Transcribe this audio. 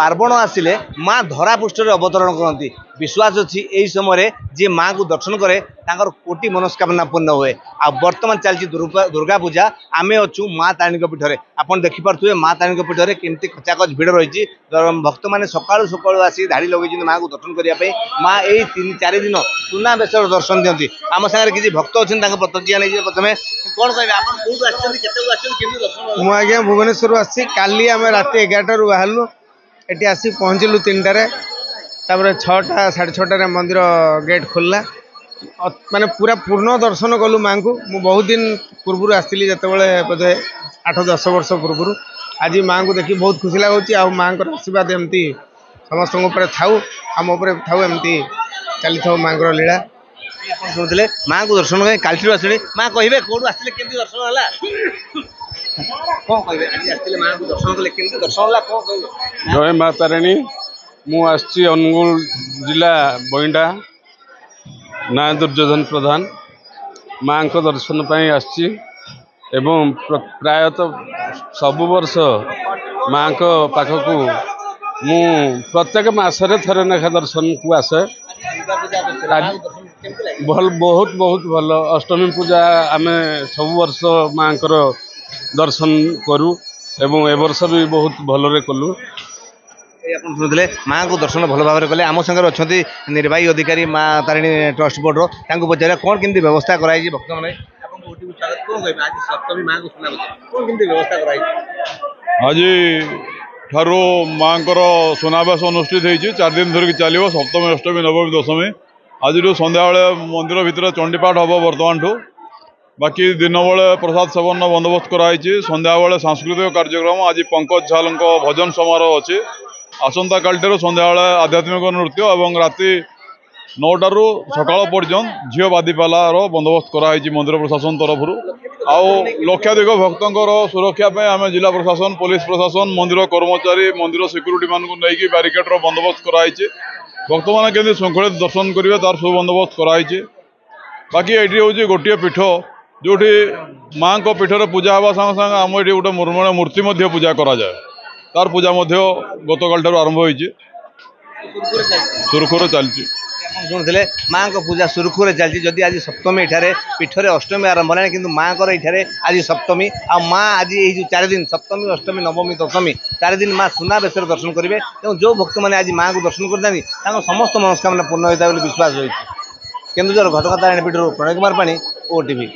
পার্বণ আসলে মা ধরা পৃষ্ঠরে অবতরণ করতে বিশ্বাস অছি এই সময় যে মা কু দর্শন করে তাঁর কোটি মনস্কামনা পূর্ণ হুয়ে আর্তমান চালছে দুর্গা পূজা আমি অছু মা তারিণী পীঠে আপনার দেখিপারে মা তারিণী পীঠে কমিটি খচাখচ ভিড় রয়েছে ভক্ত মানে সকাল সকাল আসি ধাড়ি লগাইছেন মা কু দর্শন করা মা এই তিন চারি দিন সুনা বেশর দর্শন দিকে আমার সাথে কিছু ভক্ত অনেক প্রতিক্রিয়া নিয়ে প্রথমে কোণ কে আপনার কোথাও আসছেন কেতু আসছেন কেমন দর্শন আজ্ঞা ভুবনেশ্বর আসছি কালি আমি রাতে এগারোটার বাহারু এটি আসি পৌঁছিলু তিনটারে তাপরে ছটা সাড়ে ছটার মন্দির গেট খোলা মানে পুরা পূর্ণ দর্শন কলু মাঙ্কু মু বহু দিন পূর্বর আসছিলি যেতবে বোধে আঠ দশ বর্ষ পূর্বর আজ মাঙ্কু দেখি বহুত খুশি লাগুচি আউ মাঙ্কর আশীর্বাদ এমতি সমস্ত উপরে থাউ আম উপরে থাউ এমতি চালি থাউ মাঙ্কর লীলা ଆପଣ ଶୁଣୁଥିଲେ ମାଆଙ୍କୁ ଦର୍ଶନ ପାଇଁ କାଲିଠାରୁ ଆସିଲେ ମା କହିବେ କୋଉଠୁ ଆସିଲେ କେମିତି ଦର୍ଶନ ହେଲା ଜୟ ମା ତାରିଣୀ ମୁଁ ଆସିଛି ଅନୁଗୁଳ ଜିଲ୍ଲା ବଇଣ୍ଡା ନାଁ ଦୁର୍ଯ୍ୟୋଧନ ପ୍ରଧାନ ମାଆଙ୍କ ଦର୍ଶନ ପାଇଁ ଆସିଛି ଏବଂ ପ୍ରାୟତଃ ସବୁ ବର୍ଷ ମାଆଙ୍କ ପାଖକୁ ମୁଁ ପ୍ରତ୍ୟେକ ମାସରେ ଥରେ ନେଖା ଦର୍ଶନକୁ ଆସେ ଭଲ ବହୁତ ବହୁତ ଭଲ ଅଷ୍ଟମୀ ପୂଜା ଆମେ ସବୁ ବର୍ଷ ମାଆଙ୍କର ଦର୍ଶନ କରୁ ଏବଂ ଏ ବର୍ଷ ବି ବହୁତ ଭଲରେ କଲୁ ଆପଣ ଶୁଣୁଥିଲେ ମାଆଙ୍କୁ ଦର୍ଶନ ଭଲ ଭାବରେ କଲେ ଆମ ସାଙ୍ଗରେ ଅଛନ୍ତି ନିର୍ବାହୀ ଅଧିକାରୀ ମା ତାରିଣୀ ଟ୍ରଷ୍ଟ ବୋର୍ଡର ତାଙ୍କୁ ପଚାରିବା କ'ଣ କେମିତି ବ୍ୟବସ୍ଥା କରାଯାଇଛି ଭକ୍ତମାନେ ଆଜି ଠାରୁ ମାଆଙ୍କର ସୁନାବେଶ ଅନୁଷ୍ଠିତ ହେଇଛି ଚାରି ଦିନ ଧରିକି ଚାଲିବ ସପ୍ତମୀ ଅଷ୍ଟମୀ ନବମୀ ଦଶମୀ ଆଜିଠୁ ସନ୍ଧ୍ୟାବେଳେ ମନ୍ଦିର ଭିତରେ ଚଣ୍ଡୀପାଠ ହେବ ବର୍ତ୍ତମାନଠୁ বাকি দিনবেলে প্রসাদ সেবন বন্দোবস্ত করা হয়েছে সন্ধ্যাবেলে সাংস্কৃতিক কার্যক্রম আজ পঙ্কজ ঝাল ভজন সমারোহ অছে আসন্তকালঠার সন্ধ্যাবেলে আধ্যাত্মিক নৃত্য এবং রাতে নটার সকাল পর্যন্ত ঝিও বাদিপালার বন্দোবস্ত করা হয়েছে মন্দির প্রশাসন তরফর আক্ষাধিক ভক্ত সুরক্ষা আমি জেলা প্রশাসন পুলিশ প্রশাসন মন্দির কর্মচারী মন্দির সিকুরিটি মানুষ নেই ব্যারিকেডর বন্দোবস্ত করা হয়েছে ভক্ত মানে কেমি শৃঙ্খলিত দর্শন করবে তার সুবন্দোবস্ত করা হয়েছে বাকি এটি হচ্ছে গোটিয়ে পীঠ ଯେଉଁଠି ମାଙ୍କ ପୀଠରେ ପୂଜା ହେବା ସାଙ୍ଗେ ସାଙ୍ଗେ ଆମ ଏଠି ଗୋଟେ ମୁର୍ମଣ ମୂର୍ତ୍ତି ମଧ୍ୟ ପୂଜା କରାଯାଏ ତାର ପୂଜା ମଧ୍ୟ ଗତକାଲିଠାରୁ ଆରମ୍ଭ ହୋଇଛି ସୁରୁଖୁରୁ ଚାଲିଛି ଶୁଣୁଥିଲେ ମାଆଙ୍କ ପୂଜା ସୁରୁଖୁରୁରେ ଚାଲିଛି ଯଦି ଆଜି ସପ୍ତମୀ ଏଠାରେ ପୀଠରେ ଅଷ୍ଟମୀ ଆରମ୍ଭ ହେଲାଣି କିନ୍ତୁ ମାଆଙ୍କର ଏଠାରେ ଆଜି ସପ୍ତମୀ ଆଉ ମା ଆଜି ଏଇ ଯେଉଁ ଚାରି ଦିନ ସପ୍ତମୀ ଅଷ୍ଟମୀ ନବମୀ ଦଶମୀ ଚାରି ଦିନ ମା ବେଶରେ ଦର୍ଶନ କରିବେ ତେଣୁ ଯେଉଁ ଭକ୍ତମାନେ ଆଜି ମାଆଙ୍କୁ ଦର୍ଶନ କରିଥାନ୍ତି ତାଙ୍କ ସମସ୍ତ ମନସ୍କାମନା ପୂର୍ଣ୍ଣ ହୋଇଥାଏ ବୋଲି ବିଶ୍ୱାସ ରହିଛି କେନ୍ଦୁଝର ଘଟଗାଁ ତାରିଣୀ ପୀଠରୁ ପ୍ରଣୟ କୁମାର ପାଣି ଓ ଟିଭି